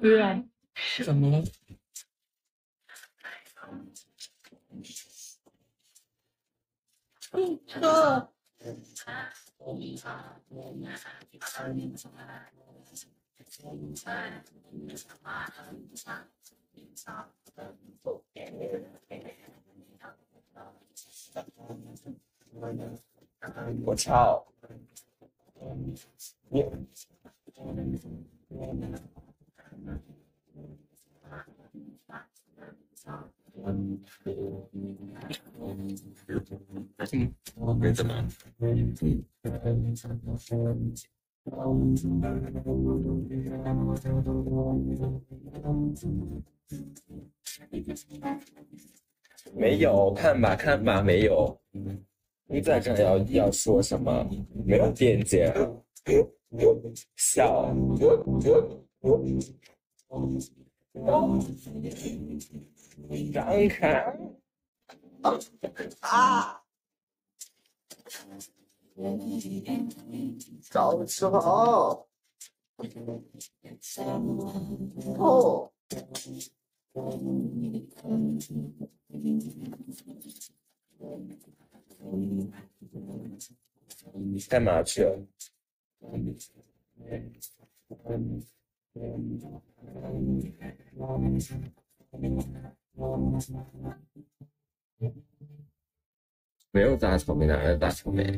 对啊，怎么了？车。我操！你嗯，没怎么。没有，看吧看吧，没有。你在这要要说什么？没有电解，笑。张开。啊！早吃好。哦。你干嘛去了？没有大草莓，哪来的大草莓？